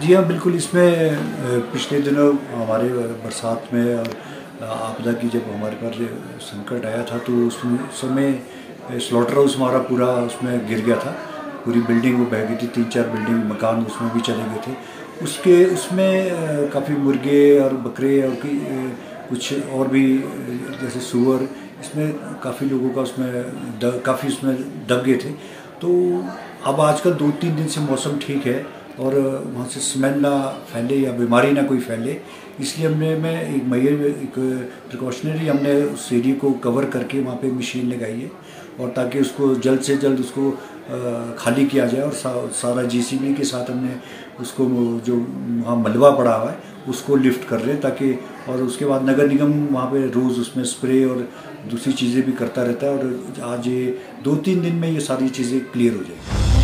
जी हाँ बिल्कुल इसमें पिछले दिनों हमारे बरसात में आपदा की जब हमारे पर संकट आया था तो उस समय स्लॉटर हाउस हमारा पूरा उसमें गिर गया था। पूरी बिल्डिंग वो बह गई थी तीन चार बिल्डिंग मकान उसमें भी चले गए थे। उसके, उसमें काफ़ी मुर्गे और बकरे और कुछ और भी जैसे सुअर, इसमें काफ़ी लोगों का उसमें काफ़ी उसमें दब गए थे। तो अब आजकल दो तीन दिन से मौसम ठीक है और वहाँ से स्मेल ना फैले या बीमारी ना कोई फैले। इसलिए हमने मैं एक मैयर एक प्रिकॉशनरी हमने उस एरिए को कवर करके वहाँ पे मशीन लगाई है और ताकि उसको जल्द से जल्द उसको खाली किया जाए और सा, सारा जीसीबी के साथ हमने उसको जो वहाँ मलबा पड़ा हुआ है उसको लिफ्ट कर रहे हैं ताकि और उसके बाद नगर निगम वहाँ पे रोज़ उसमें स्प्रे और दूसरी चीज़ें भी करता रहता है और आज ये दो तीन दिन में ये सारी चीज़ें क्लियर हो जाएगी।